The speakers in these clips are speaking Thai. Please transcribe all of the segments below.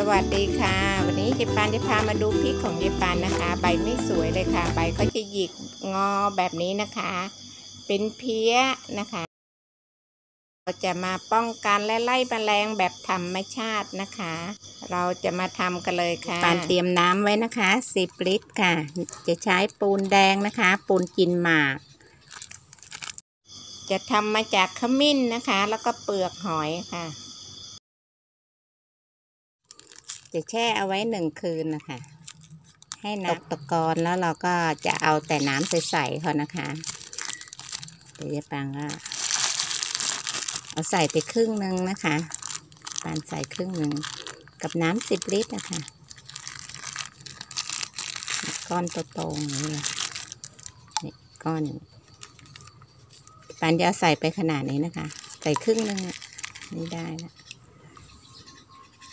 สวัสดีค่ะ วันนี้เจปานจะพามาดูพริกของเจปานนะคะ ใบไม่สวยเลยค่ะ ใบเขาจะหยิกงอแบบนี้นะคะ เป็นเพี้ยนะคะ เราจะมาป้องกันและไล่แมลงแบบธรรมชาตินะคะ เราจะมาทำกันเลยค่ะปานเตรียมน้ำไว้นะคะ10ลิตรค่ะ จะใช้ปูนแดงนะคะ ปูนกินหมาก จะทำมาจากขมิ้นนะคะ แล้วก็เปลือกหอยค่ะ จะแช่เอาไว้หนึ่งคืนนะคะ ให้น้ำตกตะกอนแล้วเราก็จะเอาแต่น้ำใสๆเขานะคะเดี๋ยวจะปังก็เอาใส่ไปครึ่งหนึ่งนะคะปานใส่ครึ่งหนึ่งกับน้ำสิบลิตรนะคะก้อนโตๆอย่างนี้เลยนี่ก้อนปานจะเอาใส่ไปขนาดนี้นะคะ ใส่ครึ่งหนึ่งอะนี่ได้แล้ว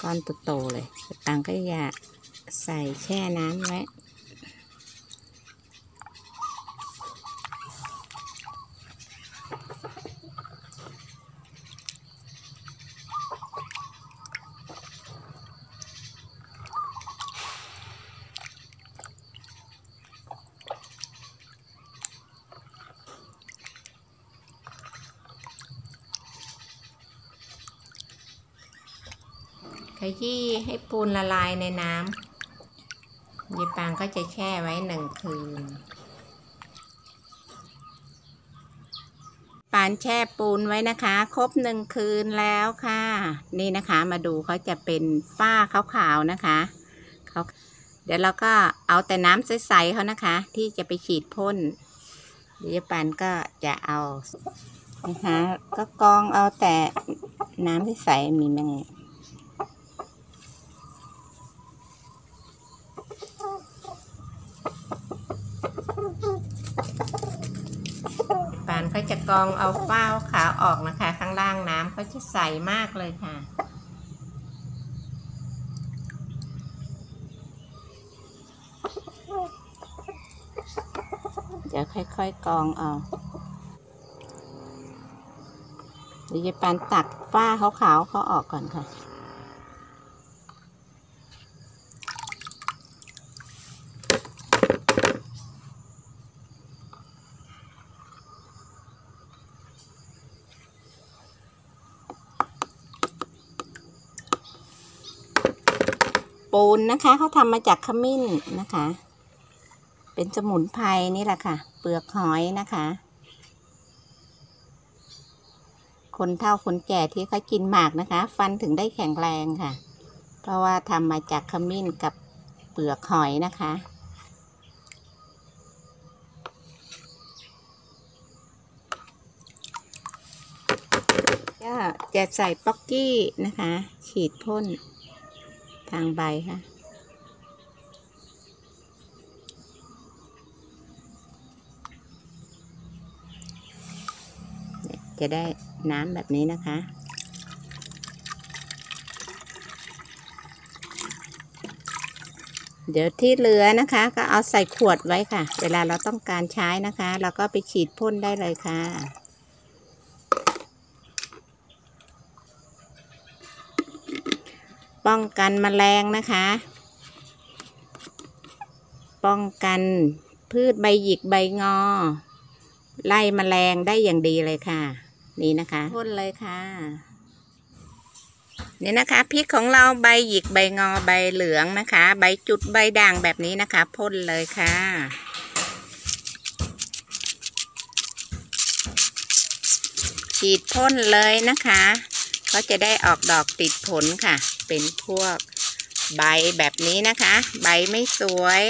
ก้อนโตๆเลยตังก็อยาใส่แช่น้ำไว้ ยี้ให้ปูนละลายในน้ำยีปางก็จะแช่ไว้หนึ่งคืน ปานแช่ปูนไว้นะคะ ครบหนึ่งคืนแล้วค่ะ นี่นะคะมาดูเขาจะเป็นฝ้าขาวๆนะคะเขาเดี๋ยวเราก็เอาแต่น้ำใสๆเขานะคะ ที่จะไปฉีดพ่นเดี๋ยวปานก็จะเอานะคะก็กองเอาแต่น้ำใสๆมีแมง ปานเขาจะกรองเอาฝ้าขาวออกนะคะ ข้างล่างน้ำเขาจะใสมากเลยค่ะ เดี๋ยวค่อยๆกรองเอาเดี๋ยวจะปานตักฝ้าขาวๆเขาออกก่อนค่ะ ปูนนะคะเขาทำมาจากขมิ้นนะคะ เป็นสมุนไพรนี่แหละค่ะ เปลือกหอยนะคะ คนเฒ่าคนแก่ที่เขากินหมากนะคะ ฟันถึงได้แข็งแรงค่ะ เพราะว่าทำมาจากขมิ้นกับเปลือกหอยนะคะก็จะใส่ป๊อกกี้นะคะ ฉีดพ่น ทางใบค่ะ จะได้น้ำแบบนี้นะคะเดี๋ยวที่เหลือนะคะ ก็เอาใส่ขวดไว้ค่ะ เวลาเราต้องการใช้นะคะ เราก็ไปฉีดพ่นได้เลยค่ะ ป้องกันแมลงนะคะ ป้องกันพืชใบหยิกใบงอ ไล่แมลงได้อย่างดีเลยค่ะ นี่นะคะพ่นเลยค่ะนี่นะคะพริกของเราใบหยิกใบงอใบเหลืองนะคะ ใบจุดใบด่างแบบนี้นะคะพ่นเลยค่ะฉีดพ่นเลยนะคะ ก็จะได้ออกดอกติดผลค่ะ เป็นพวกใบแบบนี้นะคะ ใบไม่สวย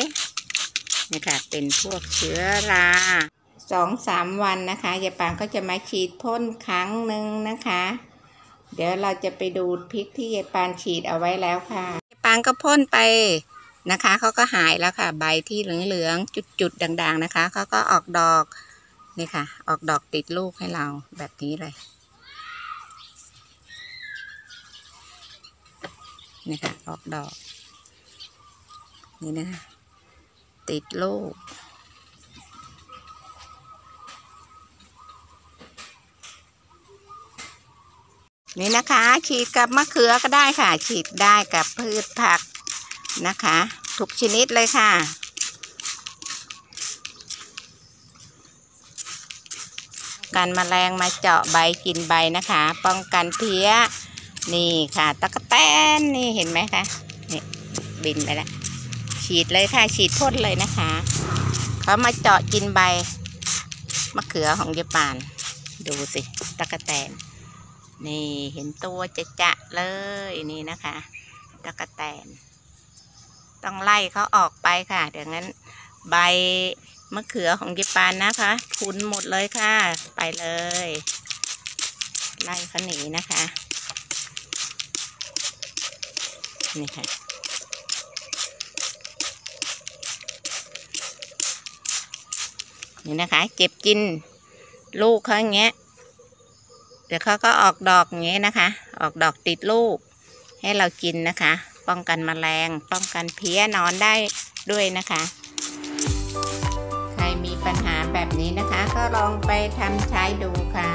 นะคะเป็นพวกเชื้อราสองสามวันนะคะยายปางก็จะมาฉีดพ่นครั้งหนึ่งนะคะ เดี๋ยวเราจะไปดูพริกที่ยายปานฉีดเอาไว้แล้วค่ะยายปางก็พ่นไปนะคะเขาก็หายแล้วค่ะ ใบที่เหลืองๆจุดๆด่าง ๆนะคะเขาก็ออกดอกนี่ค่ะ ออกดอกติดลูกให้เราแบบนี้เลย นี่ค่ะ ออกดอก นี่นะคะติดลูกนี่นะคะ ฉีดกับมะเขือก็ได้ค่ะ ฉีดได้กับพืชผักนะคะ ทุกชนิดเลยค่ะ กันแมลงมาเจาะใบกินใบนะคะ ป้องกันเพี้ยนี่ค่ะตะ แตนนี่เห็นไหมคะนี่บินไปแล้วฉีดเลยค่ะ ฉีดพ่นเลยนะคะเขามาเจาะกินใบมะเขือของยายปาน ดูสิตะกะแตน นี่เห็นตัวจะจะเลยนี่นะคะตะกะแตน ต้องไล่เขาออกไปค่ะเดี๋ยวงั้นใบมะเขือของยิปานนะคะพุนหมดเลยค่ะ ไปเลย ไล่เขาหนีนะคะ นี่ค่ะนี่นะคะ เก็บกินลูกเขาอย่างเงี้ย เดี๋ยวเขาก็ออกดอกอย่างเงี้ยนะคะ ออกดอกติดลูก ให้เรากินนะคะ ป้องกันแมลง ป้องกันเพี้ยนอนได้ด้วยนะคะ ใครมีปัญหาแบบนี้นะคะ ก็ลองไปทำใช้ดูค่ะ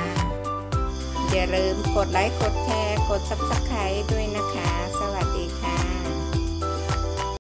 อย่าลืมกดไลค์ กดแชร์ กด subscribe ด้วยนะคะ สวัสดีค่ะ